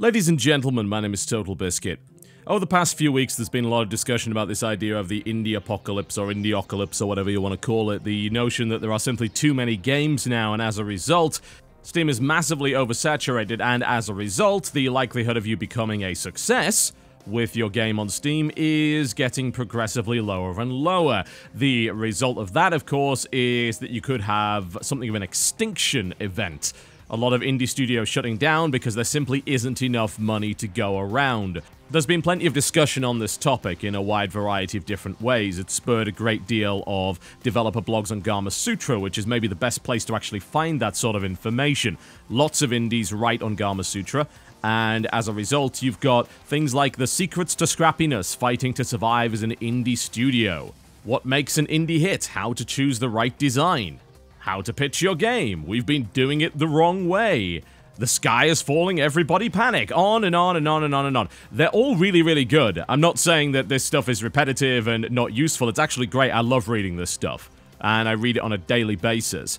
Ladies and gentlemen, my name is Total Biscuit. Over the past few weeks, there's been a lot of discussion about this idea of the indie apocalypse or indieocalypse or whatever you want to call it. The notion that there are simply too many games now, and as a result, Steam is massively oversaturated, and as a result, the likelihood of you becoming a success with your game on Steam is getting progressively lower and lower. The result of that, of course, is that you could have something of an extinction event. A lot of indie studios shutting down because there simply isn't enough money to go around. There's been plenty of discussion on this topic in a wide variety of different ways. It spurred a great deal of developer blogs on Gamasutra, which is maybe the best place to actually find that sort of information. Lots of indies write on Gamasutra, and as a result, you've got things like the secrets to scrappiness, fighting to survive as an indie studio. What makes an indie hit? How to choose the right design. How to pitch your game. We've been doing it the wrong way. The sky is falling, everybody panic. On and on and on and on and on. They're all really, really good. I'm not saying that this stuff is repetitive and not useful. It's actually great. I love reading this stuff. And I read it on a daily basis.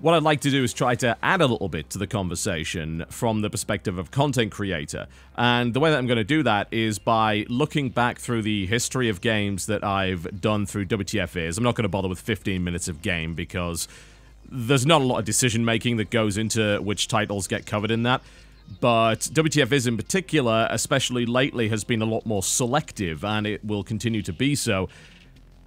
What I'd like to do is try to add a little bit to the conversation from the perspective of content creator. And the way that I'm going to do that is by looking back through the history of games that I've done through WTF is. I'm not going to bother with 15 minutes of game because there's not a lot of decision making that goes into which titles get covered in that. But WTF is in particular, especially lately, has been a lot more selective, and it will continue to be so.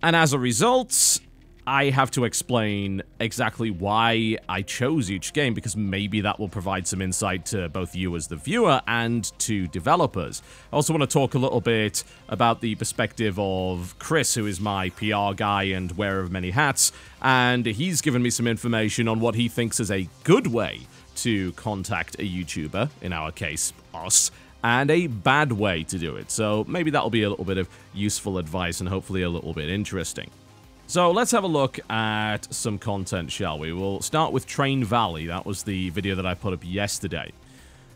And as a result, I have to explain exactly why I chose each game because maybe that will provide some insight to both you as the viewer and to developers. I also want to talk a little bit about the perspective of Chris, who is my PR guy and wearer of many hats, and he's given me some information on what he thinks is a good way to contact a YouTuber, in our case, us, and a bad way to do it. So maybe that'll be a little bit of useful advice and hopefully a little bit interesting. So let's have a look at some content, shall we? We'll start with Train Valley. That was the video that I put up yesterday.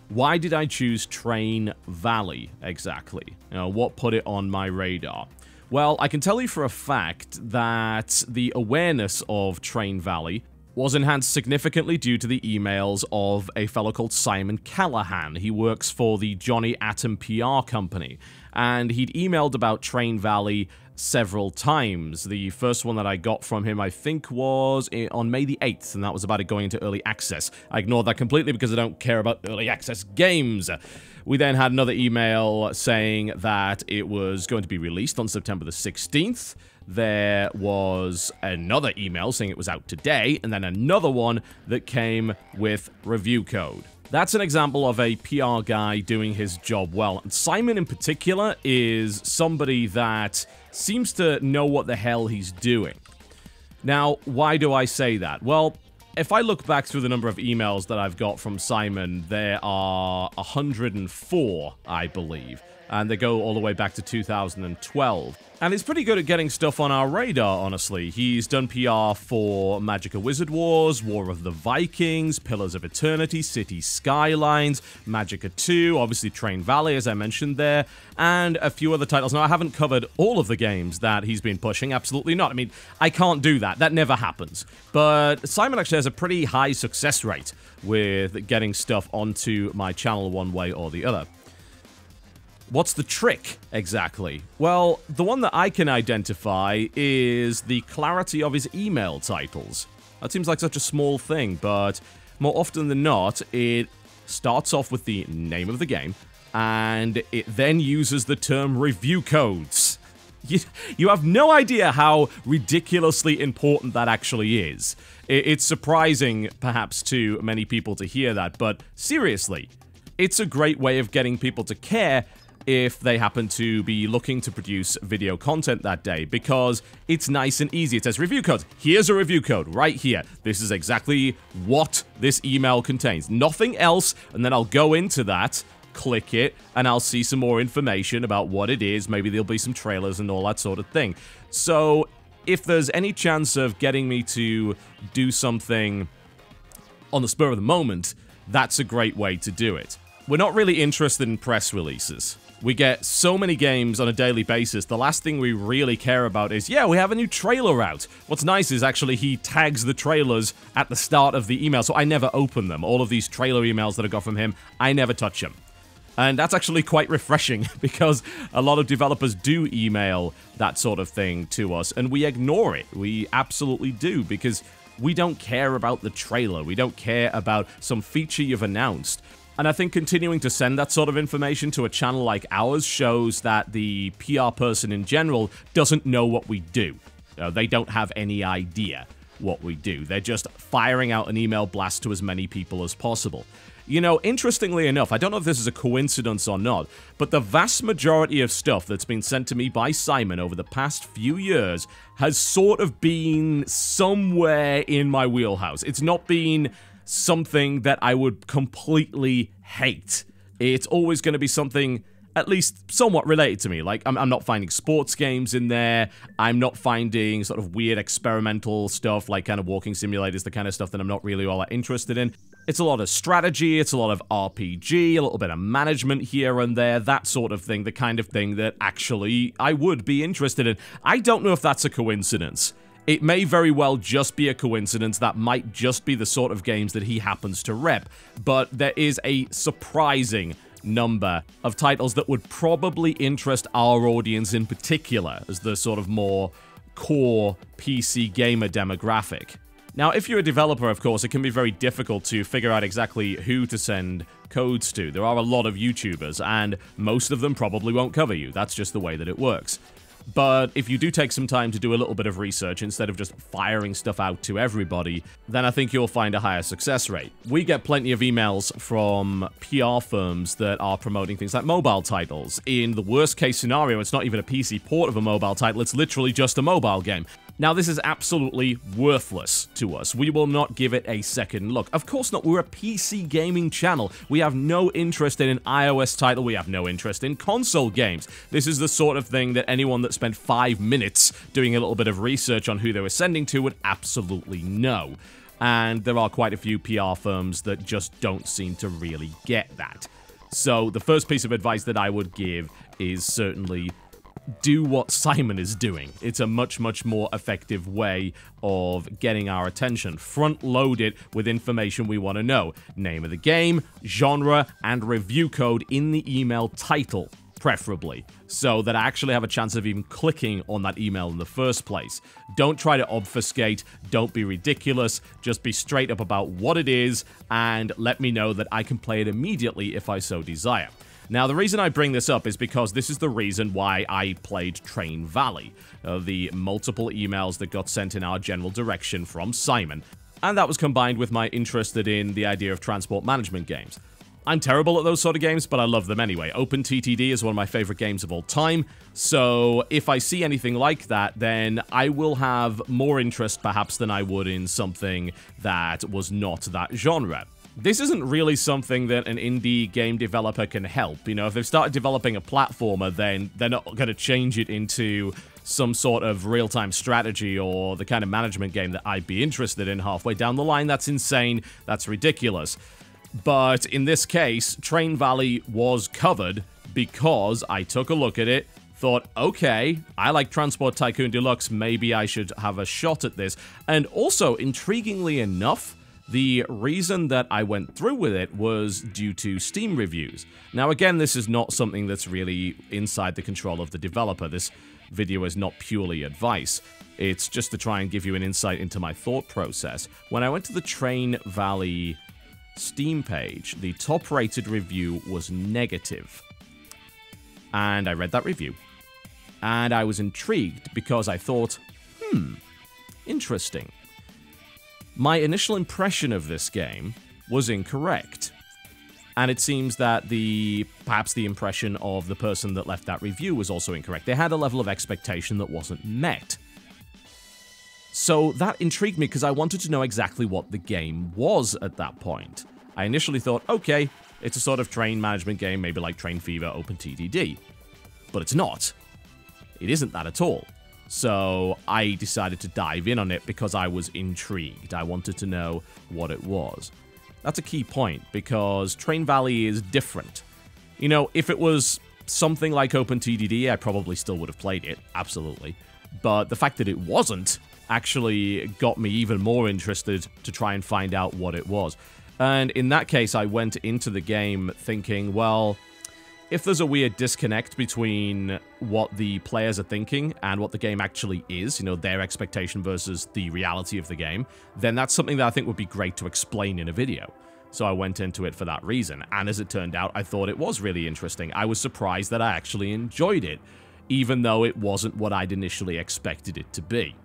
Why did I choose Train Valley, exactly? You know, what put it on my radar? Well, I can tell you for a fact that the awareness of Train Valley was enhanced significantly due to the emails of a fellow called Simon Callahan. He works for the Johnny Atom PR company, and he'd emailed about Train Valley several times. The first one that I got from him, I think, was on May the 8th, and that was about it going into early access. I ignored that completely because I don't care about early access games. We then had another email saying that it was going to be released on September the 16th. There was another email saying it was out today, and then another one that came with review code. That's an example of a PR guy doing his job well. And Simon in particular is somebody that seems to know what the hell he's doing. Now, why do I say that? Well, if I look back through the number of emails that I've got from Simon, there are 104, I believe and they go all the way back to 2012. And he's pretty good at getting stuff on our radar, honestly. He's done PR for Magicka Wizard Wars, War of the Vikings, Pillars of Eternity, Cities: Skylines, Magicka 2, obviously Train Valley, as I mentioned there, and a few other titles. Now, I haven't covered all of the games that he's been pushing, absolutely not. I mean, I can't do that. That never happens. But Simon actually has a pretty high success rate with getting stuff onto my channel one way or the other. What's the trick, exactly? Well, the one that I can identify is the clarity of his email titles. That seems like such a small thing, but more often than not, it starts off with the name of the game, and it then uses the term review codes. You, you have no idea how ridiculously important that actually is. It's surprising, perhaps, to many people to hear that, but seriously, it's a great way of getting people to care if they happen to be looking to produce video content that day because it's nice and easy. It says review code. Here's a review code right here. This is exactly what this email contains. Nothing else. And then I'll go into that click it, and I'll see some more information about what it is. Maybe there'll be some trailers and all that sort of thing. So, if there's any chance of getting me to do something on the spur of the moment, that's a great way to do it. We're not really interested in press releases. We get so many games on a daily basis. The last thing we really care about is, yeah, we have a new trailer out. What's nice is actually he tags the trailers at the start of the email, so I never open them. All of these trailer emails that I got from him, I never touch them. And that's actually quite refreshing because a lot of developers do email that sort of thing to us and we ignore it. We absolutely do because we don't care about the trailer. We don't care about some feature you've announced. And I think continuing to send that sort of information to a channel like ours shows that the PR person in general doesn't know what we do. Uh, they don't have any idea what we do. They're just firing out an email blast to as many people as possible. You know, interestingly enough, I don't know if this is a coincidence or not, but the vast majority of stuff that's been sent to me by Simon over the past few years has sort of been somewhere in my wheelhouse. It's not been something that I would completely hate. It's always going to be something at least somewhat related to me. Like, I'm, I'm, not finding sports games in there. I'm not finding sort of weird experimental stuff, like kind of walking simulators, the kind of stuff that I'm not really all that interested in. It's a lot of strategy, it's a lot of RPG, a little bit of management here and there, that sort of thing, the kind of thing that actually I would be interested in. I don't know if that's a coincidence. It may very well just be a coincidence, that might just be the sort of games that he happens to rep, but there is a surprising number of titles that would probably interest our audience in particular as the sort of more core PC gamer demographic. Now, if you're a developer, of course, it can be very difficult to figure out exactly who to send codes to. There are a lot of YouTubers, and most of them probably won't cover you. That's just the way that it works. But if you do take some time to do a little bit of research instead of just firing stuff out to everybody, then I think you'll find a higher success rate. We get plenty of emails from PR firms that are promoting things like mobile titles. In the worst case scenario, it's not even a PC port of a mobile title, it's literally just a mobile game. Now, this is absolutely worthless to us. We will not give it a second look. Of course not. We're a PC gaming channel. We have no interest in an iOS title. We have no interest in console games. This is the sort of thing that anyone that spent five minutes doing a little bit of research on who they were sending to would absolutely know. And there are quite a few PR firms that just don't seem to really get that. So the first piece of advice that I would give is certainly do what Simon is doing. It's a much, much more effective way of getting our attention. Front load it with information we want to know. Name of the game, genre, and review code in the email title preferably, so that I actually have a chance of even clicking on that email in the first place. Don't try to obfuscate, don't be ridiculous, just be straight up about what it is, and let me know that I can play it immediately if I so desire. Now, the reason I bring this up is because this is the reason why I played Train Valley, uh, the multiple emails that got sent in our general direction from Simon, and that was combined with my interest in the idea of transport management games. I'm terrible at those sort of games, but I love them anyway. OpenTTD is one of my favorite games of all time, so if I see anything like that, then I will have more interest perhaps than I would in something that was not that genre this isn't really something that an indie game developer can help. You know, if they've started developing a platformer, then they're not going to change it into some sort of real-time strategy or the kind of management game that I'd be interested in halfway down the line. That's insane. That's ridiculous. But in this case, Train Valley was covered because I took a look at it, thought, okay, I like Transport Tycoon Deluxe, maybe I should have a shot at this. And also, intriguingly enough, the reason that I went through with it was due to Steam reviews. Now again, this is not something that's really inside the control of the developer. This video is not purely advice. It's just to try and give you an insight into my thought process. When I went to the Train Valley Steam page, the top rated review was negative. And I read that review. And I was intrigued because I thought, hmm, interesting. My initial impression of this game was incorrect. And it seems that the perhaps the impression of the person that left that review was also incorrect. They had a level of expectation that wasn't met. So that intrigued me because I wanted to know exactly what the game was at that point. I initially thought, okay, it's a sort of train management game, maybe like Train Fever, or OpenTTD. But it's not. It isn't that at all. So I decided to dive in on it because I was intrigued. I wanted to know what it was. That's a key point because Train Valley is different. You know, if it was something like OpenTTD, I probably still would have played it, absolutely. But the fact that it wasn't actually got me even more interested to try and find out what it was. And in that case, I went into the game thinking, well, if there's a weird disconnect between what the players are thinking and what the game actually is, you know, their expectation versus the reality of the game, then that's something that I think would be great to explain in a video. So I went into it for that reason. And as it turned out, I thought it was really interesting. I was surprised that I actually enjoyed it, even though it wasn't what I'd initially expected it to be.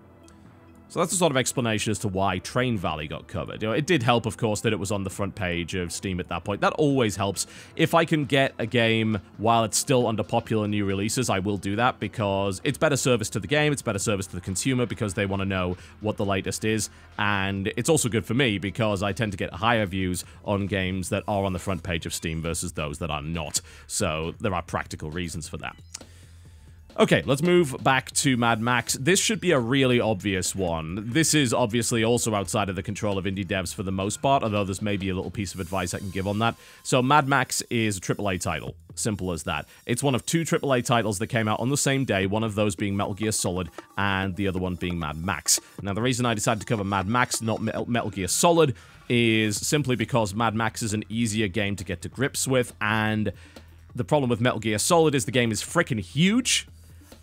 So that's a sort of explanation as to why Train Valley got covered. You know, it did help, of course, that it was on the front page of Steam at that point. That always helps. If I can get a game while it's still under popular new releases, I will do that because it's better service to the game, it's better service to the consumer because they want to know what the latest is, and it's also good for me because I tend to get higher views on games that are on the front page of Steam versus those that are not. So there are practical reasons for that. Okay, let's move back to Mad Max. This should be a really obvious one. This is obviously also outside of the control of indie devs for the most part, although there's maybe a little piece of advice I can give on that. So Mad Max is a AAA title. Simple as that. It's one of two AAA titles that came out on the same day, one of those being Metal Gear Solid and the other one being Mad Max. Now, the reason I decided to cover Mad Max, not Metal Gear Solid, is simply because Mad Max is an easier game to get to grips with, and the problem with Metal Gear Solid is the game is freaking huge,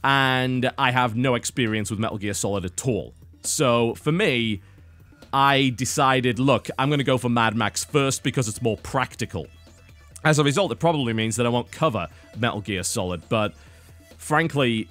and I have no experience with Metal Gear Solid at all. So for me, I decided, look, I'm going to go for Mad Max first because it's more practical. As a result, it probably means that I won't cover Metal Gear Solid, but frankly,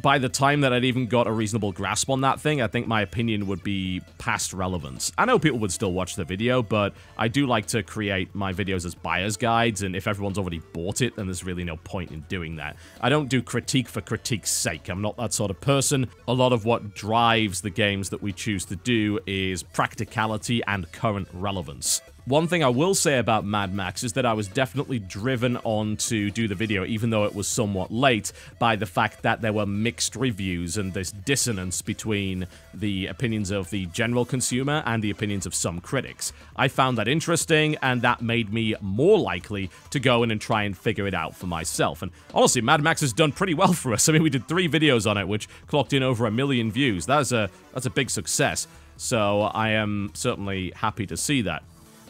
by the time that I'd even got a reasonable grasp on that thing, I think my opinion would be past relevance. I know people would still watch the video, but I do like to create my videos as buyer's guides, and if everyone's already bought it, then there's really no point in doing that. I don't do critique for critique's sake. I'm not that sort of person. A lot of what drives the games that we choose to do is practicality and current relevance. One thing I will say about Mad Max is that I was definitely driven on to do the video, even though it was somewhat late, by the fact that there were mixed reviews and this dissonance between the opinions of the general consumer and the opinions of some critics. I found that interesting, and that made me more likely to go in and try and figure it out for myself. And honestly, Mad Max has done pretty well for us. I mean, we did three videos on it, which clocked in over a million views. That's a, that's a big success. So I am certainly happy to see that.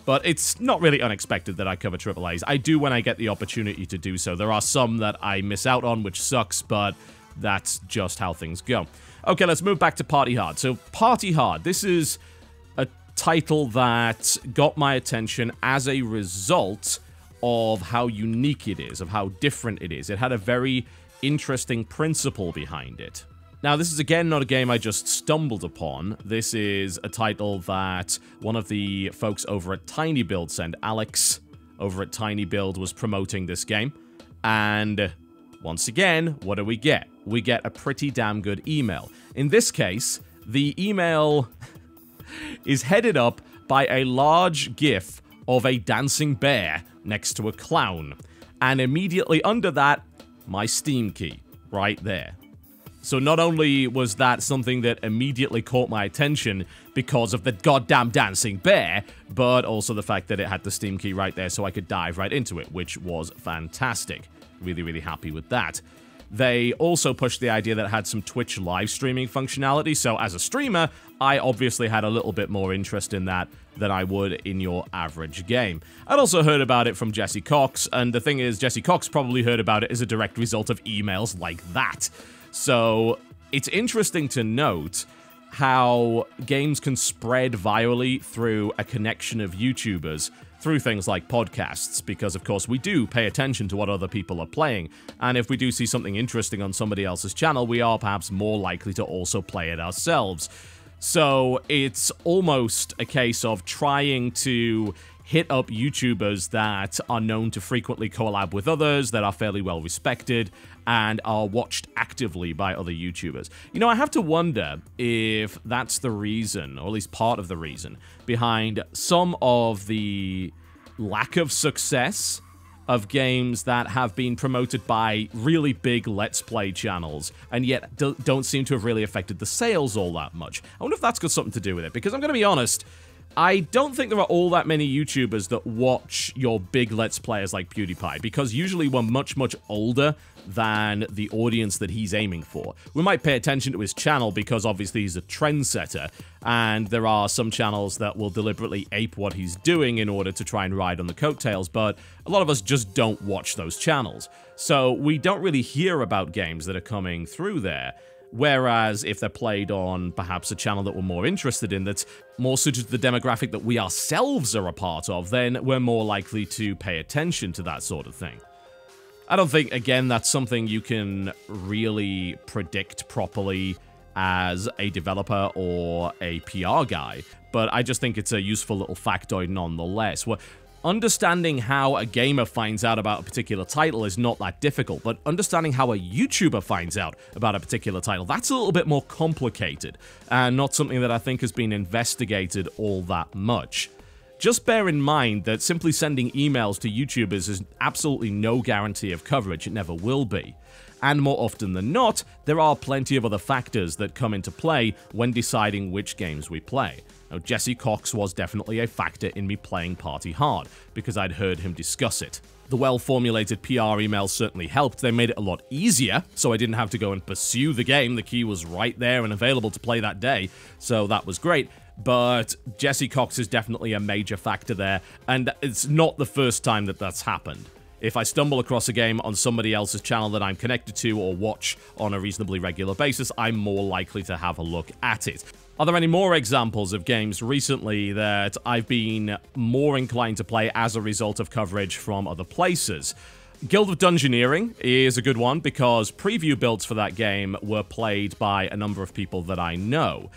But it's not really unexpected that I cover AAAs. I do when I get the opportunity to do so. There are some that I miss out on, which sucks, but that's just how things go. Okay, let's move back to Party Hard. So, Party Hard, this is a title that got my attention as a result of how unique it is, of how different it is. It had a very interesting principle behind it. Now, this is again not a game I just stumbled upon. This is a title that one of the folks over at tinyBuild sent. Alex over at tinyBuild was promoting this game. And once again, what do we get? We get a pretty damn good email. In this case, the email is headed up by a large gif of a dancing bear next to a clown. And immediately under that, my Steam key, right there. So not only was that something that immediately caught my attention because of the goddamn dancing bear, but also the fact that it had the Steam key right there so I could dive right into it, which was fantastic. Really, really happy with that. They also pushed the idea that it had some Twitch live streaming functionality, so as a streamer, I obviously had a little bit more interest in that than I would in your average game. I'd also heard about it from Jesse Cox, and the thing is, Jesse Cox probably heard about it as a direct result of emails like that. So it's interesting to note how games can spread virally through a connection of YouTubers through things like podcasts, because of course we do pay attention to what other people are playing, and if we do see something interesting on somebody else's channel, we are perhaps more likely to also play it ourselves. So it's almost a case of trying to hit up YouTubers that are known to frequently collab with others, that are fairly well respected, and are watched actively by other YouTubers. You know, I have to wonder if that's the reason, or at least part of the reason, behind some of the lack of success of games that have been promoted by really big Let's Play channels and yet don't seem to have really affected the sales all that much. I wonder if that's got something to do with it, because I'm going to be honest, I don't think there are all that many YouTubers that watch your big Let's Players like PewDiePie, because usually we're much, much older than the audience that he's aiming for. We might pay attention to his channel because obviously he's a trendsetter, and there are some channels that will deliberately ape what he's doing in order to try and ride on the coattails, but a lot of us just don't watch those channels. So we don't really hear about games that are coming through there. Whereas if they're played on perhaps a channel that we're more interested in that's more suited to the demographic that we ourselves are a part of, then we're more likely to pay attention to that sort of thing. I don't think, again, that's something you can really predict properly as a developer or a PR guy, but I just think it's a useful little factoid nonetheless. Understanding how a gamer finds out about a particular title is not that difficult, but understanding how a YouTuber finds out about a particular title, that's a little bit more complicated, and not something that I think has been investigated all that much. Just bear in mind that simply sending emails to YouTubers is absolutely no guarantee of coverage, it never will be. And more often than not, there are plenty of other factors that come into play when deciding which games we play. Now, Jesse Cox was definitely a factor in me playing Party Hard, because I'd heard him discuss it. The well-formulated PR emails certainly helped, they made it a lot easier, so I didn't have to go and pursue the game, the key was right there and available to play that day, so that was great but Jesse Cox is definitely a major factor there, and it's not the first time that that's happened. If I stumble across a game on somebody else's channel that I'm connected to or watch on a reasonably regular basis, I'm more likely to have a look at it. Are there any more examples of games recently that I've been more inclined to play as a result of coverage from other places? Guild of Dungeoneering is a good one because preview builds for that game were played by a number of people that I know.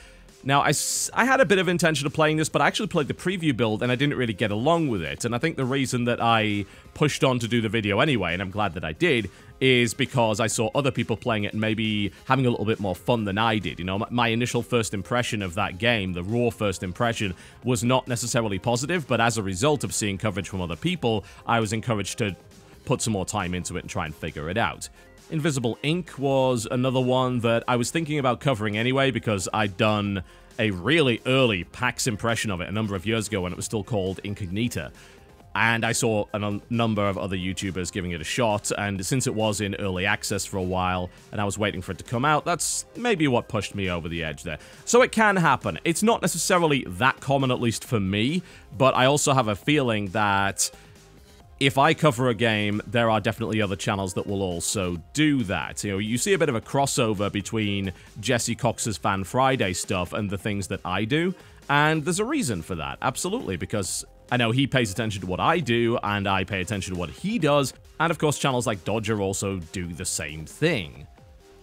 Now, I, I had a bit of intention of playing this, but I actually played the preview build and I didn't really get along with it. And I think the reason that I pushed on to do the video anyway, and I'm glad that I did, is because I saw other people playing it and maybe having a little bit more fun than I did. You know, my initial first impression of that game, the raw first impression, was not necessarily positive, but as a result of seeing coverage from other people, I was encouraged to put some more time into it and try and figure it out. Invisible, Inc. was another one that I was thinking about covering anyway because I'd done a really early PAX impression of it a number of years ago when it was still called Incognita. And I saw a number of other YouTubers giving it a shot, and since it was in early access for a while, and I was waiting for it to come out, that's maybe what pushed me over the edge there. So it can happen. It's not necessarily that common, at least for me, but I also have a feeling that if I cover a game, there are definitely other channels that will also do that. You know, you see a bit of a crossover between Jesse Cox's Fan Friday stuff and the things that I do, and there's a reason for that, absolutely, because I know he pays attention to what I do, and I pay attention to what he does, and of course channels like Dodger also do the same thing.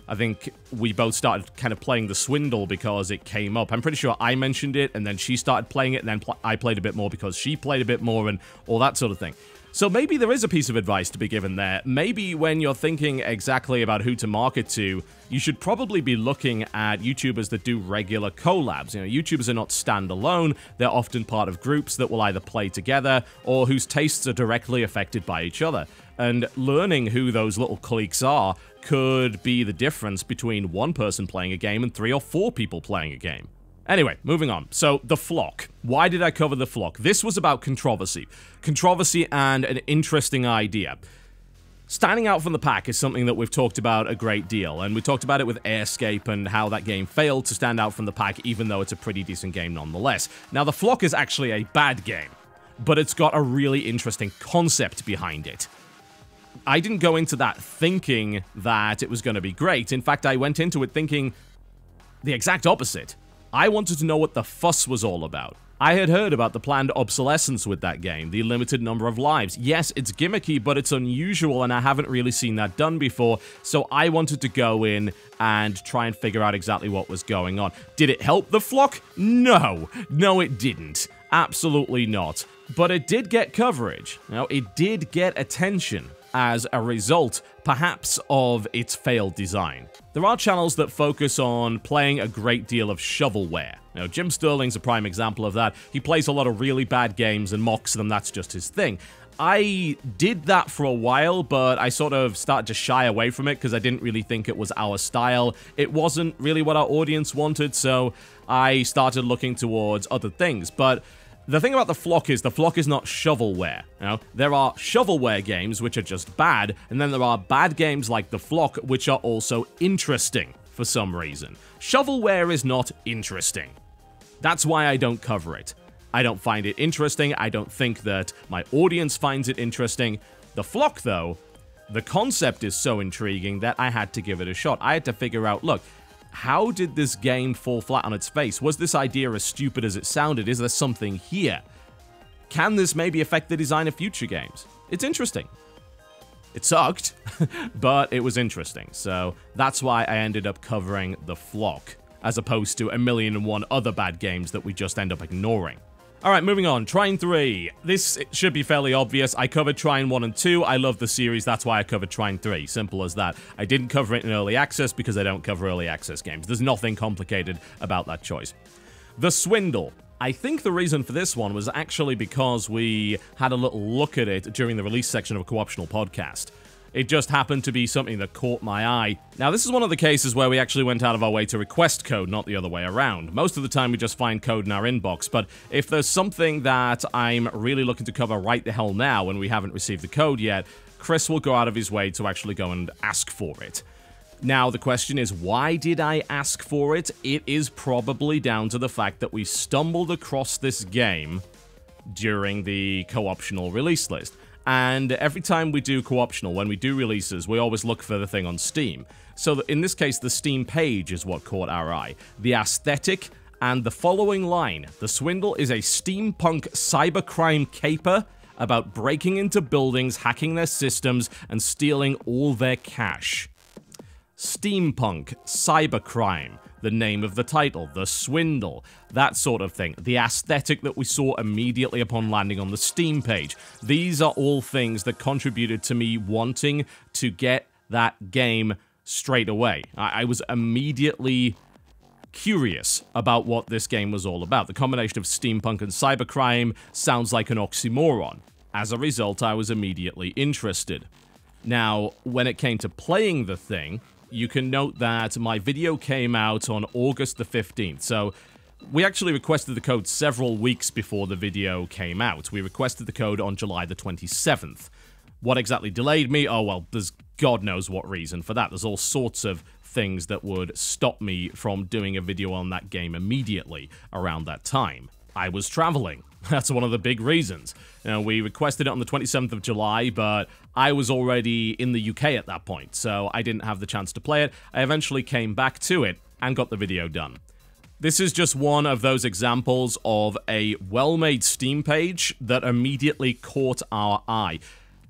I think we both started kind of playing the swindle because it came up. I'm pretty sure I mentioned it, and then she started playing it, and then pl I played a bit more because she played a bit more, and all that sort of thing. So maybe there is a piece of advice to be given there. Maybe when you're thinking exactly about who to market to, you should probably be looking at YouTubers that do regular collabs. You know, YouTubers are not standalone, they're often part of groups that will either play together or whose tastes are directly affected by each other. And learning who those little cliques are could be the difference between one person playing a game and three or four people playing a game. Anyway, moving on. So, The Flock. Why did I cover The Flock? This was about controversy. Controversy and an interesting idea. Standing out from the pack is something that we've talked about a great deal, and we talked about it with Airscape and how that game failed to stand out from the pack, even though it's a pretty decent game nonetheless. Now, The Flock is actually a bad game, but it's got a really interesting concept behind it. I didn't go into that thinking that it was going to be great. In fact, I went into it thinking the exact opposite. I wanted to know what the fuss was all about. I had heard about the planned obsolescence with that game, the limited number of lives. Yes, it's gimmicky, but it's unusual, and I haven't really seen that done before, so I wanted to go in and try and figure out exactly what was going on. Did it help the flock? No. No, it didn't. Absolutely not. But it did get coverage. Now, it did get attention as a result, perhaps, of its failed design. There are channels that focus on playing a great deal of shovelware. Now, Jim Sterling's a prime example of that. He plays a lot of really bad games and mocks them, that's just his thing. I did that for a while, but I sort of started to shy away from it because I didn't really think it was our style. It wasn't really what our audience wanted, so I started looking towards other things. But The thing about the flock is the flock is not shovelware. You know, there are shovelware games which are just bad, and then there are bad games like the flock which are also interesting for some reason. Shovelware is not interesting. That's why I don't cover it. I don't find it interesting. I don't think that my audience finds it interesting. The flock, though, the concept is so intriguing that I had to give it a shot. I had to figure out, look, how did this game fall flat on its face? Was this idea as stupid as it sounded? Is there something here? Can this maybe affect the design of future games? It's interesting. It sucked, but it was interesting. So that's why I ended up covering The Flock, as opposed to a million and one other bad games that we just end up ignoring. Alright, moving on. Trine 3. This should be fairly obvious. I covered Trine 1 and 2. I love the series, that's why I covered Trine 3. Simple as that. I didn't cover it in early access because I don't cover early access games. There's nothing complicated about that choice. The Swindle. I think the reason for this one was actually because we had a little look at it during the release section of a co-optional podcast. It just happened to be something that caught my eye. Now, this is one of the cases where we actually went out of our way to request code, not the other way around. Most of the time, we just find code in our inbox, but if there's something that I'm really looking to cover right the hell now and we haven't received the code yet, Chris will go out of his way to actually go and ask for it. Now, the question is, why did I ask for it? It is probably down to the fact that we stumbled across this game during the co-optional release list. And every time we do co-optional, when we do releases, we always look for the thing on Steam. So in this case, the Steam page is what caught our eye. The aesthetic and the following line. The Swindle is a steampunk cybercrime caper about breaking into buildings, hacking their systems, and stealing all their cash. Steampunk, cybercrime, the name of the title, the swindle, that sort of thing. The aesthetic that we saw immediately upon landing on the Steam page. These are all things that contributed to me wanting to get that game straight away. I, I was immediately curious about what this game was all about. The combination of steampunk and cybercrime sounds like an oxymoron. As a result, I was immediately interested. Now, when it came to playing the thing, you can note that my video came out on August the 15th. So we actually requested the code several weeks before the video came out. We requested the code on July the 27th. What exactly delayed me? Oh, well, there's God knows what reason for that. There's all sorts of things that would stop me from doing a video on that game immediately around that time. I was traveling. That's one of the big reasons. We requested it on the 27th of July, but I was already in the UK at that point, so I didn't have the chance to play it. I eventually came back to it and got the video done. This is just one of those examples of a well-made Steam page that immediately caught our eye.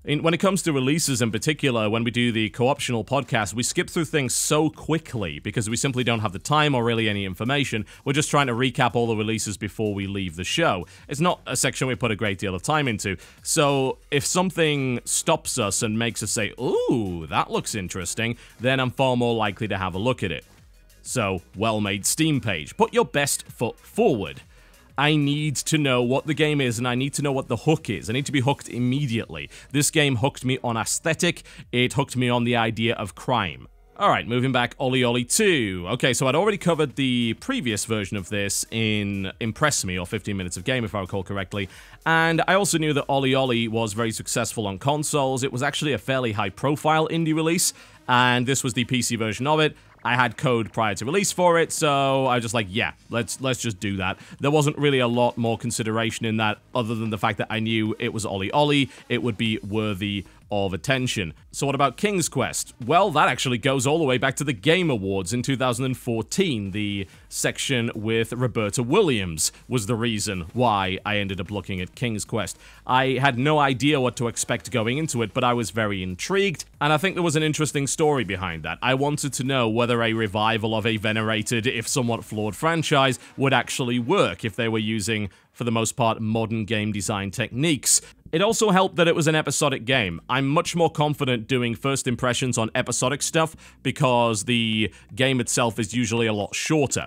In, when it comes to releases in particular, when we do the co-optional podcast, we skip through things so quickly because we simply don't have the time or really any information. We're just trying to recap all the releases before we leave the show. It's not a section we put a great deal of time into. So if something stops us and makes us say, ooh, that looks interesting, then I'm far more likely to have a look at it. So, well-made Steam page. Put your best foot forward. I need to know what the game is and I need to know what the hook is. I need to be hooked immediately. This game hooked me on aesthetic, it hooked me on the idea of crime. Alright, moving back, OlliOlli 2. Okay, so I'd already covered the previous version of this in Impress Me, or 15 Minutes of Game, if I recall correctly, and I also knew that OlliOlli was very successful on consoles. It was actually a fairly high-profile indie release, and this was the PC version of it. I had code prior to release for it, so I was just like, yeah, let's let's just do that. There wasn't really a lot more consideration in that other than the fact that I knew it was OlliOlli, it would be worthy of attention. So what about King's Quest? Well, that actually goes all the way back to the Game Awards in 2014. The section with Roberta Williams was the reason why I ended up looking at King's Quest. I had no idea what to expect going into it, but I was very intrigued, and I think there was an interesting story behind that. I wanted to know whether a revival of a venerated, if somewhat flawed franchise would actually work if they were using for the most part, modern game design techniques. It also helped that it was an episodic game. I'm much more confident doing first impressions on episodic stuff because the game itself is usually a lot shorter.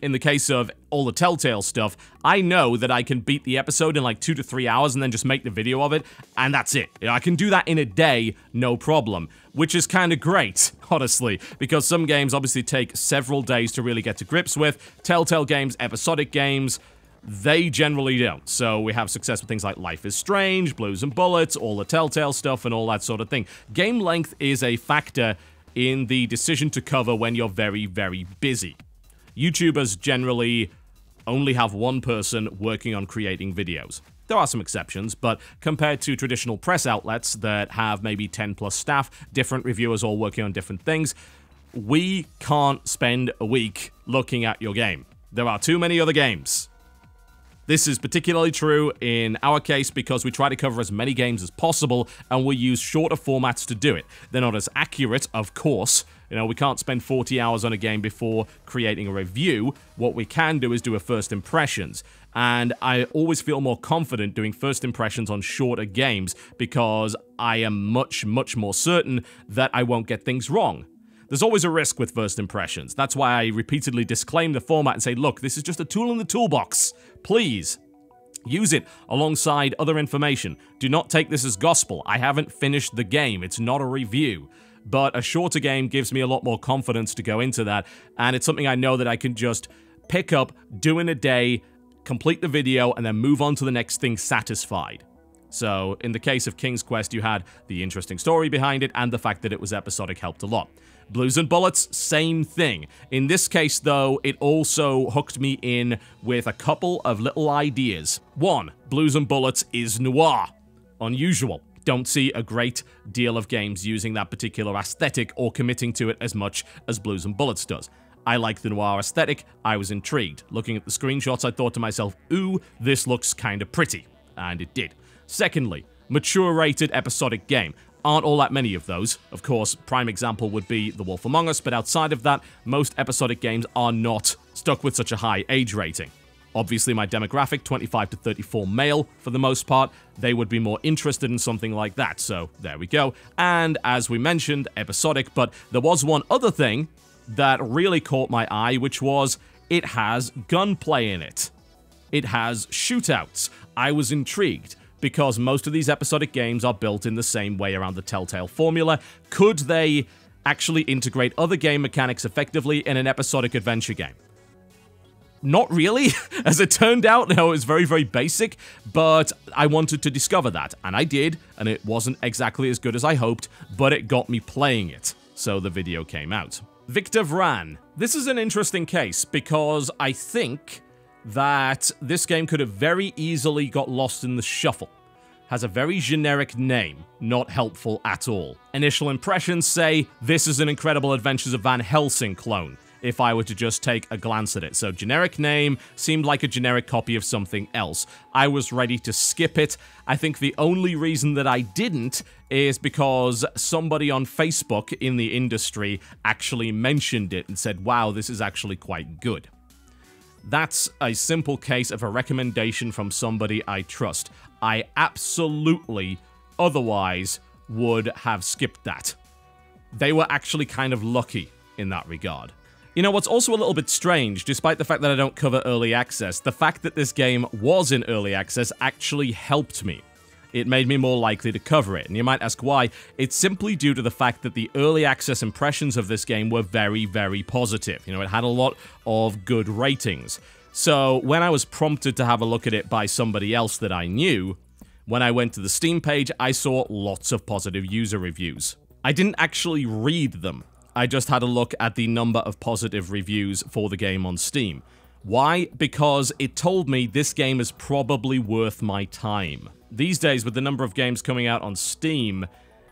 In the case of all the Telltale stuff, I know that I can beat the episode in like two to three hours and then just make the video of it, and that's it. I can do that in a day, no problem. Which is kind of great, honestly, because some games obviously take several days to really get to grips with. Telltale games, episodic games, They generally don't. So we have success with things like Life is Strange, Blues and Bullets, all the Telltale stuff, and all that sort of thing. Game length is a factor in the decision to cover when you're very, very busy. YouTubers generally only have one person working on creating videos. There are some exceptions, but compared to traditional press outlets that have maybe 10 plus staff, different reviewers all working on different things, we can't spend a week looking at your game. There are too many other games. This is particularly true in our case because we try to cover as many games as possible and we use shorter formats to do it. They're not as accurate, of course. You know, we can't spend 40 hours on a game before creating a review. What we can do is do a first impressions. And I always feel more confident doing first impressions on shorter games because I am much, much more certain that I won't get things wrong. There's always a risk with first impressions. That's why I repeatedly disclaim the format and say, look, this is just a tool in the toolbox. Please, Use it alongside other information. Do not take this as gospel. I haven't finished the game. It's not a review. But a shorter game gives me a lot more confidence to go into that, and it's something I know that I can just pick up, do in a day, complete the video, and then move on to the next thing satisfied. So, in the case of King's Quest, you had the interesting story behind it, and the fact that it was episodic helped a lot. Blues and Bullets, same thing. In this case, though, it also hooked me in with a couple of little ideas. One, Blues and Bullets is noir. Unusual. Don't see a great deal of games using that particular aesthetic or committing to it as much as Blues and Bullets does. I like the noir aesthetic, I was intrigued. Looking at the screenshots, I thought to myself, ooh, this looks kinda pretty. And it did. Secondly, mature rated episodic game. Aren't all that many of those. Of course, prime example would be The Wolf Among Us, but outside of that, most episodic games are not stuck with such a high age rating. Obviously, my demographic, 25 to 34 male, for the most part, they would be more interested in something like that, so there we go. And as we mentioned, episodic, but there was one other thing that really caught my eye, which was it has gunplay in it. It has shootouts. I was intrigued because most of these episodic games are built in the same way around the Telltale formula. Could they actually integrate other game mechanics effectively in an episodic adventure game? Not really. As it turned out, no, it was very, very basic, but I wanted to discover that, and I did, and it wasn't exactly as good as I hoped, but it got me playing it, so the video came out. Victor Vran. This is an interesting case because I think that this game could have very easily got lost in the shuffle. Has a very generic name, not helpful at all. Initial impressions say this is an incredible Adventures of Van Helsing clone, if I were to just take a glance at it. So generic name seemed like a generic copy of something else. I was ready to skip it. I think the only reason that I didn't is because somebody on Facebook in the industry actually mentioned it and said, wow, this is actually quite good. That's a simple case of a recommendation from somebody I trust. I absolutely, otherwise, would have skipped that. They were actually kind of lucky in that regard. You know, what's also a little bit strange, despite the fact that I don't cover early access, the fact that this game was in early access actually helped me it made me more likely to cover it. And you might ask why. It's simply due to the fact that the early access impressions of this game were very, very positive. You know, it had a lot of good ratings. So when I was prompted to have a look at it by somebody else that I knew, when I went to the Steam page, I saw lots of positive user reviews. I didn't actually read them. I just had a look at the number of positive reviews for the game on Steam. Why? Because it told me this game is probably worth my time. These days, with the number of games coming out on Steam,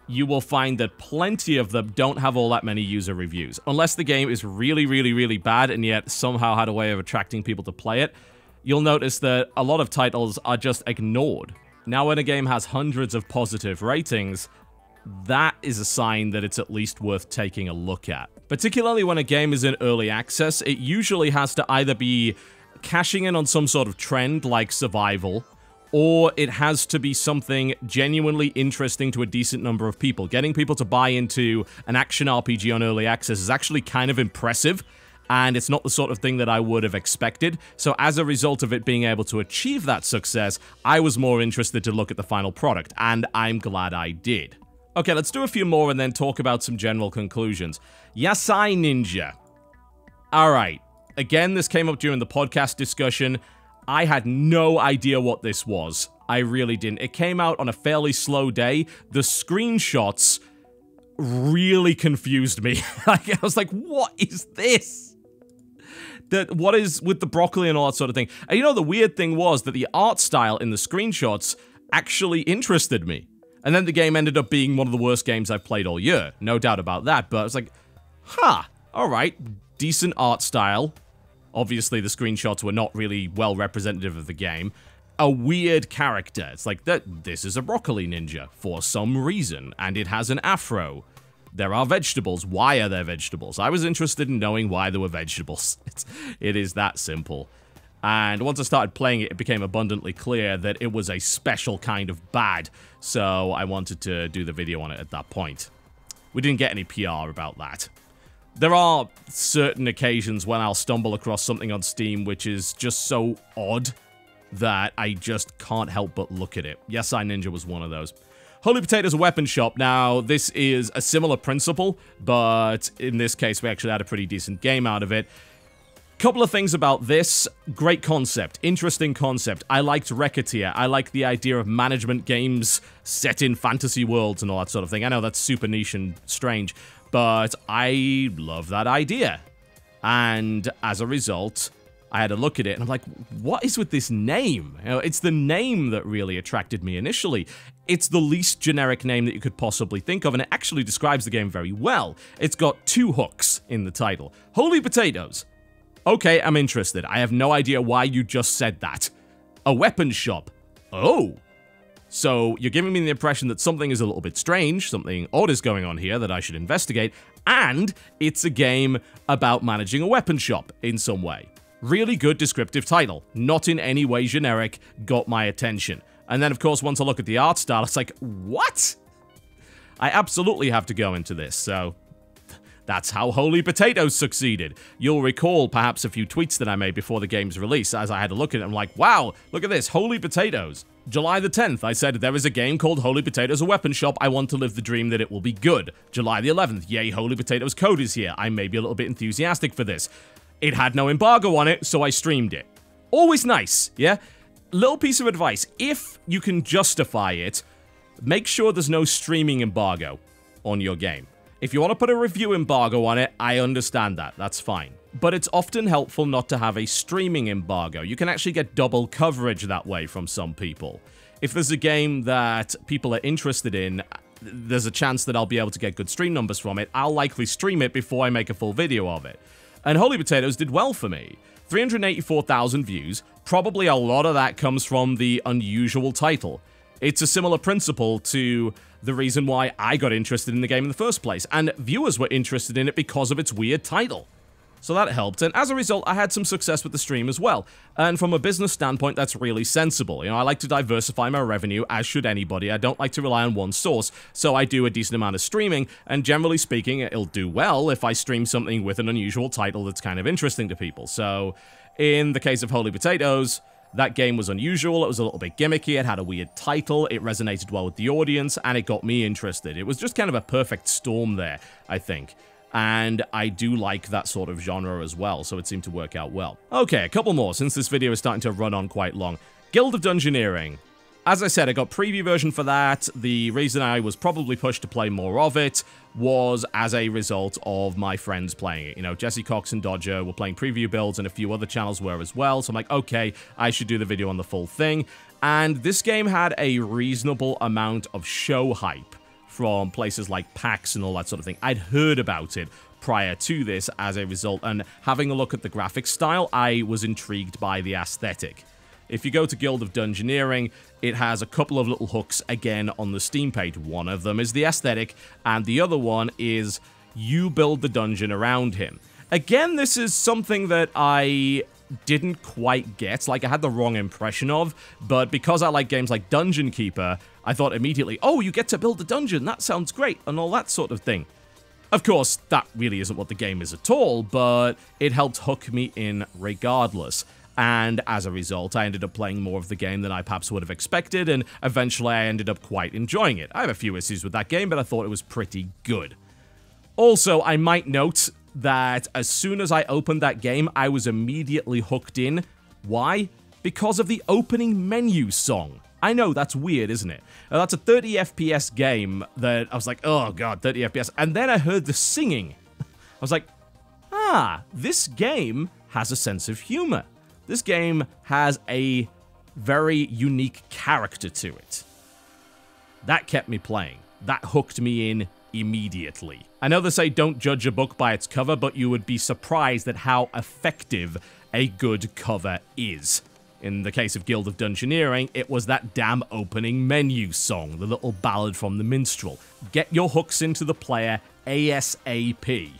you will find that plenty of them don't have all that many user reviews. Unless the game is really, really, really bad and yet somehow had a way of attracting people to play it, you'll notice that a lot of titles are just ignored. Now, when a game has hundreds of positive ratings, that is a sign that it's at least worth taking a look at. Particularly when a game is in early access, it usually has to either be cashing in on some sort of trend like survival, or it has to be something genuinely interesting to a decent number of people. Getting people to buy into an action RPG on early access is actually kind of impressive, and it's not the sort of thing that I would have expected. So as a result of it being able to achieve that success, I was more interested to look at the final product, and I'm glad I did. Okay, let's do a few more and then talk about some general conclusions. Yasai Ninja. Alright, again, this came up during the podcast discussion. I had no idea what this was. I really didn't. It came out on a fairly slow day. The screenshots really confused me. like, I was like, what is this? That what is with the broccoli and all that sort of thing. And you know, the weird thing was that the art style in the screenshots actually interested me. And then the game ended up being one of the worst games I've played all year. No doubt about that. But I was like, huh, all right, decent art style. Obviously, the screenshots were not really well representative of the game a weird character. It's like that this is a broccoli ninja for some reason, and it has an afro. There are vegetables. Why are there vegetables? I was interested in knowing why there were vegetables. It's, it is that simple. And once I started playing it, it became abundantly clear that it was a special kind of bad, so I wanted to do the video on it at that point. We didn't get any PR about that. There are certain occasions when I'll stumble across something on Steam which is just so odd that I just can't help but look at it. Yasai Ninja was one of those. Holy Potatoes weapon shop. Now, this is a similar principle, but in this case, we actually had a pretty decent game out of it. Couple of things about this. Great concept. Interesting concept. I liked Recettear. I like the idea of management games set in fantasy worlds and all that sort of thing. I know that's super niche and strange, but I love that idea. And as a result, I had a look at it and I'm like, what is with this name? You know, it's the name that really attracted me initially. It's the least generic name that you could possibly think of, and it actually describes the game very well. It's got two hooks in the title. Holy potatoes. Okay, I'm interested. I have no idea why you just said that. A weapons shop. Oh. So you're giving me the impression that something is a little bit strange, something odd is going on here that I should investigate, and it's a game about managing a weapon shop in some way. Really good descriptive title, not in any way generic, got my attention. And then, of course, once I look at the art style, it's like, what? I absolutely have to go into this, so that's how Holy Potatoes succeeded. You'll recall perhaps a few tweets that I made before the game's release as I had a look at it. I'm like, wow, look at this, Holy Potatoes. July the 10th, I said, there is a game called Holy Potatoes, a weapon shop. I want to live the dream that it will be good. July the 11th, yay, Holy Potatoes code is here. I may be a little bit enthusiastic for this. It had no embargo on it, so I streamed it. Always nice, yeah? Little piece of advice. If you can justify it, make sure there's no streaming embargo on your game. If you want to put a review embargo on it, I understand that. That's fine. But it's often helpful not to have a streaming embargo. You can actually get double coverage that way from some people. If there's a game that people are interested in, there's a chance that I'll be able to get good stream numbers from it. I'll likely stream it before I make a full video of it. And Holy Potatoes did well for me. 384,000 views, probably a lot of that comes from the unusual title. It's a similar principle to the reason why I got interested in the game in the first place, and viewers were interested in it because of its weird title. So that helped, and as a result, I had some success with the stream as well. And from a business standpoint, that's really sensible. You know, I like to diversify my revenue, as should anybody. I don't like to rely on one source, so I do a decent amount of streaming, and generally speaking, it'll do well if I stream something with an unusual title that's kind of interesting to people. So, in the case of Holy Potatoes, that game was unusual, it was a little bit gimmicky, it had a weird title, it resonated well with the audience, and it got me interested. It was just kind of a perfect storm there, I think and I do like that sort of genre as well, so it seemed to work out well. Okay, a couple more, since this video is starting to run on quite long. Guild of Dungeoneering. As I said, I got preview version for that. The reason I was probably pushed to play more of it was as a result of my friends playing it. You know, Jesse Cox and Dodger were playing preview builds and a few other channels were as well. So I'm like, okay, I should do the video on the full thing. And this game had a reasonable amount of show hype from places like PAX and all that sort of thing. I'd heard about it prior to this as a result, and having a look at the graphic style, I was intrigued by the aesthetic. If you go to Guild of Dungeoneering, it has a couple of little hooks again on the Steam page. One of them is the aesthetic, and the other one is you build the dungeon around him. Again, this is something that I didn't quite get, like I had the wrong impression of, but because I like games like Dungeon Keeper, I thought immediately, oh, you get to build a dungeon, that sounds great, and all that sort of thing. Of course, that really isn't what the game is at all, but it helped hook me in regardless. And as a result, I ended up playing more of the game than I perhaps would have expected, and eventually I ended up quite enjoying it. I have a few issues with that game, but I thought it was pretty good. Also, I might note that as soon as I opened that game, I was immediately hooked in. Why? because of the opening menu song. I know that's weird, isn't it? Now, that's a 30 FPS game that I was like, oh god, 30 FPS. And then I heard the singing. I was like, ah, this game has a sense of humor. This game has a very unique character to it. That kept me playing. That hooked me in immediately. I know they say don't judge a book by its cover, but you would be surprised at how effective a good cover is. In the case of Guild of Dungeoneering, it was that damn opening menu song, the little ballad from the minstrel. Get your hooks into the player ASAP.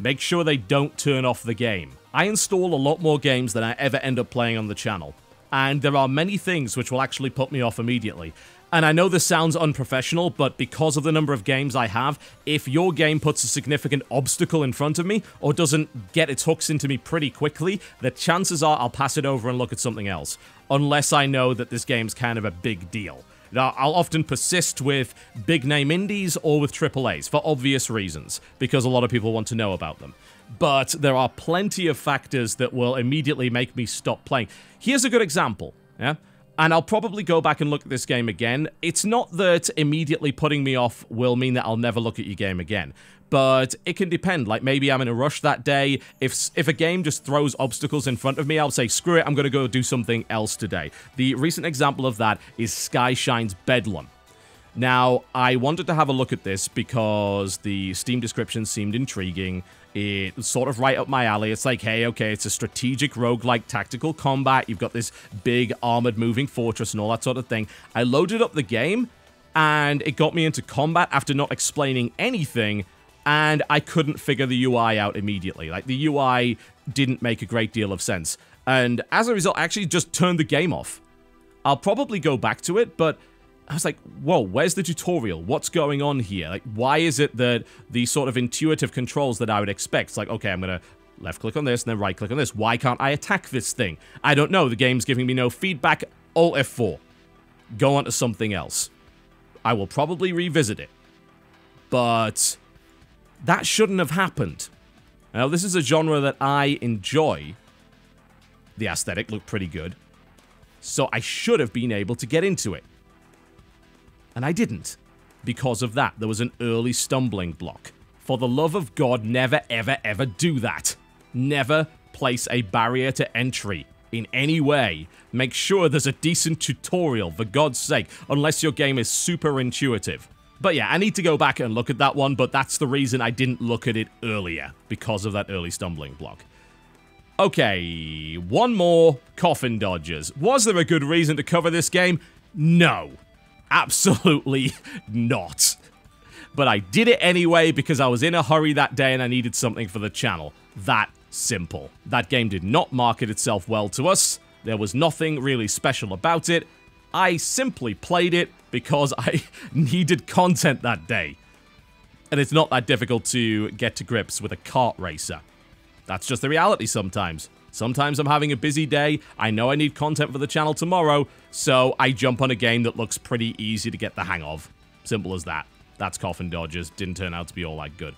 Make sure they don't turn off the game. I install a lot more games than I ever end up playing on the channel, and there are many things which will actually put me off immediately. And I know this sounds unprofessional, but because of the number of games I have, if your game puts a significant obstacle in front of me, or doesn't get its hooks into me pretty quickly, the chances are I'll pass it over and look at something else. Unless I know that this game's kind of a big deal. Now, I'll often persist with big name indies or with AAAs for obvious reasons, because a lot of people want to know about them. But there are plenty of factors that will immediately make me stop playing. Here's a good example, yeah? And I'll probably go back and look at this game again. It's not that immediately putting me off will mean that I'll never look at your game again. But it can depend. Like, maybe I'm in a rush that day. If if a game just throws obstacles in front of me, I'll say, screw it, I'm going to go do something else today. The recent example of that is Skyshine's Bedlam. Now, I wanted to have a look at this because the Steam description seemed intriguing. It's sort of right up my alley. It's like, hey, okay, it's a strategic roguelike tactical combat. You've got this big armored moving fortress and all that sort of thing. I loaded up the game and it got me into combat after not explaining anything and I couldn't figure the UI out immediately. Like, the UI didn't make a great deal of sense. And as a result, I actually just turned the game off. I'll probably go back to it, but I was like, whoa, where's the tutorial? What's going on here? Like, why is it that the sort of intuitive controls that I would expect, it's like, okay, I'm going to left click on this and then right click on this. Why can't I attack this thing? I don't know. The game's giving me no feedback. Alt F4. Go on to something else. I will probably revisit it. But that shouldn't have happened. Now, this is a genre that I enjoy. The aesthetic looked pretty good. So I should have been able to get into it. And I didn't. Because of that, there was an early stumbling block. For the love of God, never, ever, ever do that. Never place a barrier to entry in any way. Make sure there's a decent tutorial, for God's sake, unless your game is super intuitive. But yeah, I need to go back and look at that one, but that's the reason I didn't look at it earlier, because of that early stumbling block. Okay, one more Coffin Dodgers. Was there a good reason to cover this game? No. Absolutely not. But I did it anyway because I was in a hurry that day and I needed something for the channel. That simple. That game did not market itself well to us. There was nothing really special about it. I simply played it because I needed content that day. And it's not that difficult to get to grips with a kart racer. That's just the reality sometimes. Sometimes I'm having a busy day, I know I need content for the channel tomorrow, so I jump on a game that looks pretty easy to get the hang of. Simple as that. That's Coffin Dodgers. Didn't turn out to be all that good.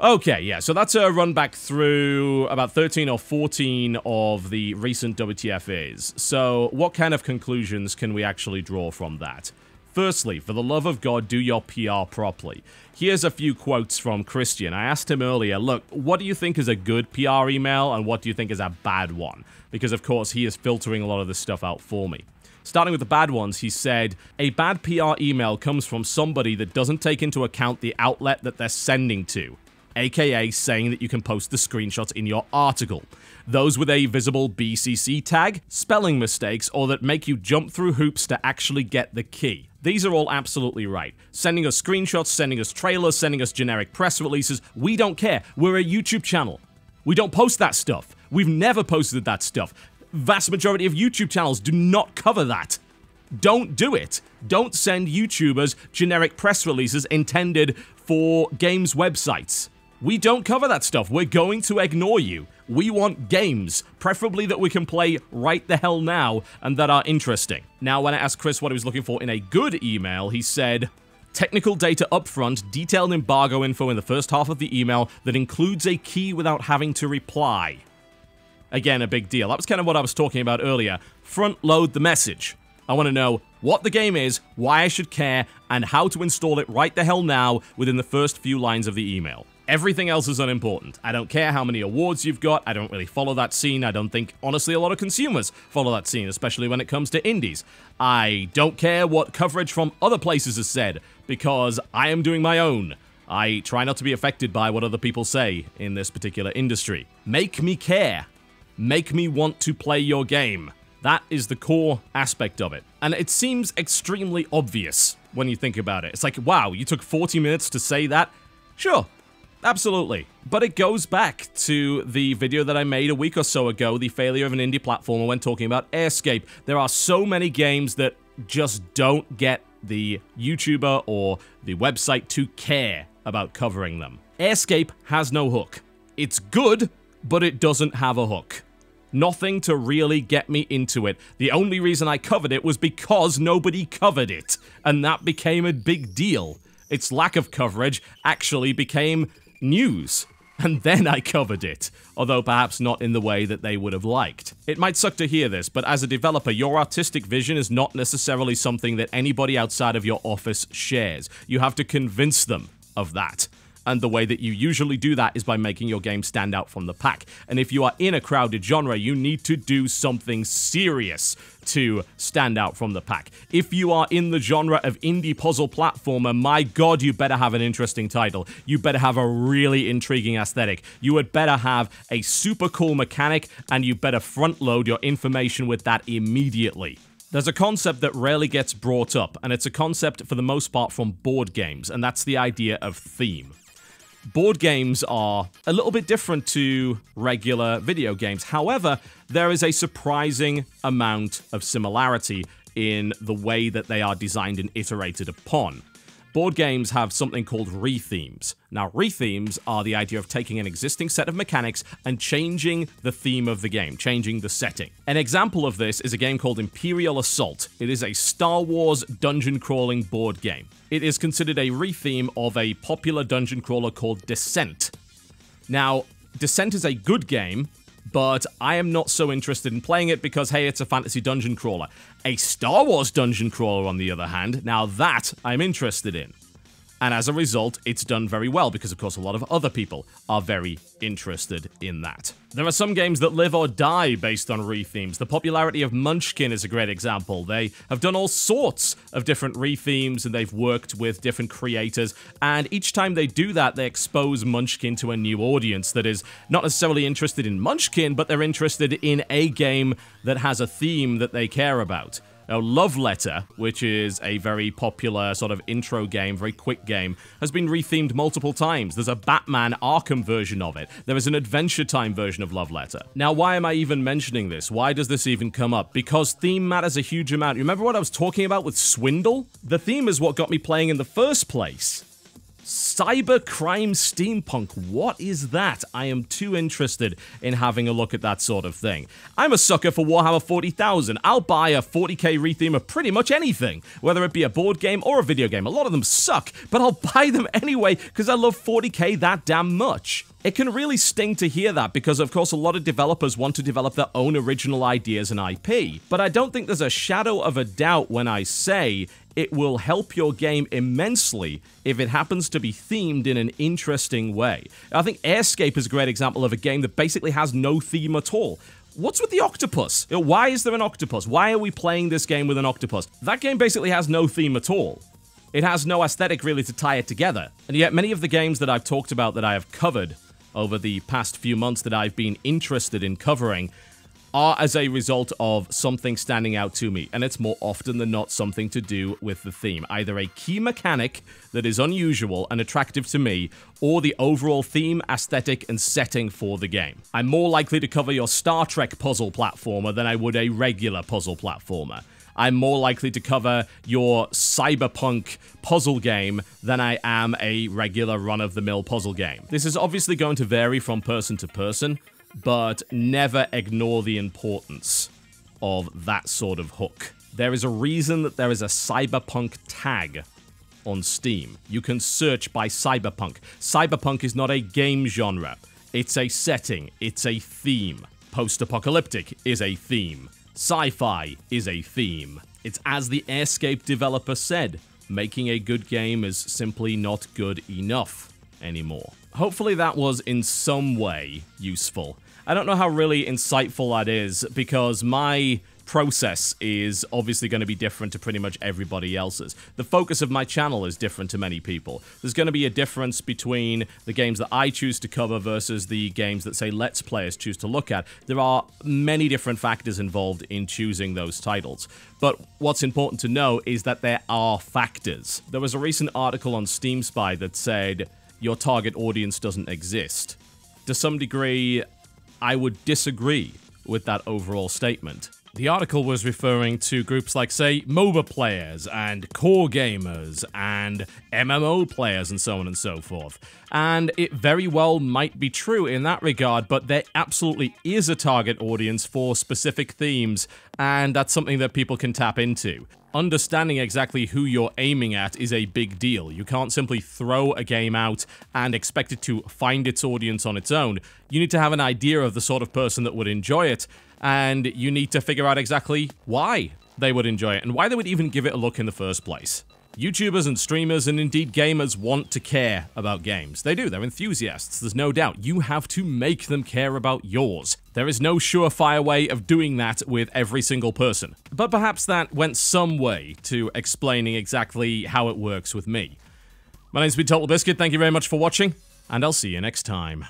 Okay, yeah, so that's a run back through about 13 or 14 of the recent WTFAs. So what kind of conclusions can we actually draw from that? Firstly, for the love of God, do your PR properly. Here's a few quotes from Christian. I asked him earlier, look, what do you think is a good PR email and what do you think is a bad one? Because, of course, he is filtering a lot of this stuff out for me. Starting with the bad ones, he said, A bad PR email comes from somebody that doesn't take into account the outlet that they're sending to aka saying that you can post the screenshots in your article. Those with a visible BCC tag, spelling mistakes, or that make you jump through hoops to actually get the key. These are all absolutely right. Sending us screenshots, sending us trailers, sending us generic press releases, we don't care. We're a YouTube channel. We don't post that stuff. We've never posted that stuff. Vast majority of YouTube channels do not cover that. Don't do it. Don't send YouTubers generic press releases intended for games websites. We don't cover that stuff. We're going to ignore you. We want games, preferably that we can play right the hell now and that are interesting. Now, when I asked Chris what he was looking for in a good email, he said, Technical data upfront, detailed embargo info in the first half of the email that includes a key without having to reply. Again, a big deal. That was kind of what I was talking about earlier. Front load the message. I want to know what the game is, why I should care, and how to install it right the hell now within the first few lines of the email. Everything else is unimportant. I don't care how many awards you've got. I don't really follow that scene. I don't think, honestly, a lot of consumers follow that scene, especially when it comes to indies. I don't care what coverage from other places has said, because I am doing my own. I try not to be affected by what other people say in this particular industry. Make me care. Make me want to play your game. That is the core aspect of it. And it seems extremely obvious when you think about it. It's like, wow, you took 40 minutes to say that? Sure, absolutely. But it goes back to the video that I made a week or so ago, the failure of an indie platformer when talking about Airscape. There are so many games that just don't get the YouTuber or the website to care about covering them. Airscape has no hook. It's good, but it doesn't have a hook. Nothing to really get me into it. The only reason I covered it was because nobody covered it, and that became a big deal. Its lack of coverage actually became news. And then I covered it, although perhaps not in the way that they would have liked. It might suck to hear this, but as a developer, your artistic vision is not necessarily something that anybody outside of your office shares. You have to convince them of that. And the way that you usually do that is by making your game stand out from the pack. And if you are in a crowded genre, you need to do something serious to stand out from the pack. If you are in the genre of indie puzzle platformer, my god, you better have an interesting title. You better have a really intriguing aesthetic. You would better have a super cool mechanic, and you better front load your information with that immediately. There's a concept that rarely gets brought up, and it's a concept for the most part from board games, and that's the idea of theme board games are a little bit different to regular video games. However, there is a surprising amount of similarity in the way that they are designed and iterated upon. Board games have something called rethemes. Now, rethemes are the idea of taking an existing set of mechanics and changing the theme of the game, changing the setting. An example of this is a game called Imperial Assault. It is a Star Wars dungeon crawling board game. It is considered a retheme of a popular dungeon crawler called Descent. Now, Descent is a good game, but I am not so interested in playing it because, hey, it's a fantasy dungeon crawler. A Star Wars dungeon crawler, on the other hand, now that I'm interested in. And as a result, it's done very well because, of course, a lot of other people are very interested in that. There are some games that live or die based on rethemes. The popularity of Munchkin is a great example. They have done all sorts of different rethemes and they've worked with different creators. And each time they do that, they expose Munchkin to a new audience that is not necessarily interested in Munchkin, but they're interested in a game that has a theme that they care about. Now, Love Letter, which is a very popular sort of intro game, very quick game, has been rethemed multiple times. There's a Batman Arkham version of it. There is an Adventure Time version of Love Letter. Now, why am I even mentioning this? Why does this even come up? Because theme matters a huge amount. Remember what I was talking about with Swindle? The theme is what got me playing in the first place. Cyber crime steampunk. What is that? I am too interested in having a look at that sort of thing. I'm a sucker for Warhammer 40,000. I'll buy a 40k retheme of pretty much anything, whether it be a board game or a video game. A lot of them suck, but I'll buy them anyway because I love 40k that damn much. It can really sting to hear that because, of course, a lot of developers want to develop their own original ideas and IP. But I don't think there's a shadow of a doubt when I say it will help your game immensely if it happens to be themed in an interesting way. I think Airscape is a great example of a game that basically has no theme at all. What's with the octopus? Why is there an octopus? Why are we playing this game with an octopus? That game basically has no theme at all. It has no aesthetic really to tie it together. And yet many of the games that I've talked about that I have covered over the past few months that I've been interested in covering are as a result of something standing out to me, and it's more often than not something to do with the theme. Either a key mechanic that is unusual and attractive to me, or the overall theme, aesthetic, and setting for the game. I'm more likely to cover your Star Trek puzzle platformer than I would a regular puzzle platformer. I'm more likely to cover your cyberpunk puzzle game than I am a regular run of the mill puzzle game. This is obviously going to vary from person to person, but never ignore the importance of that sort of hook. There is a reason that there is a cyberpunk tag on Steam. You can search by cyberpunk. Cyberpunk is not a game genre, it's a setting, it's a theme. Post-apocalyptic is a theme. Sci-fi is a theme. It's as the Airscape developer said, making a good game is simply not good enough anymore. Hopefully that was in some way useful. I don't know how really insightful that is because my process is obviously going to be different to pretty much everybody else's. The focus of my channel is different to many people. There's going to be a difference between the games that I choose to cover versus the games that, say, Let's Players choose to look at. There are many different factors involved in choosing those titles. But what's important to know is that there are factors. There was a recent article on Steam Spy that said your target audience doesn't exist. To some degree, I would disagree with that overall statement. The article was referring to groups like, say, MOBA players and core gamers and MMO players and so on and so forth. And it very well might be true in that regard, but there absolutely is a target audience for specific themes, and that's something that people can tap into understanding exactly who you're aiming at is a big deal. You can't simply throw a game out and expect it to find its audience on its own. You need to have an idea of the sort of person that would enjoy it, and you need to figure out exactly why they would enjoy it and why they would even give it a look in the first place. YouTubers and streamers and indeed gamers want to care about games. They do, they're enthusiasts, there's no doubt. You have to make them care about yours. There is no surefire way of doing that with every single person. But perhaps that went some way to explaining exactly how it works with me. My name's been Total Biscuit, thank you very much for watching, and I'll see you next time.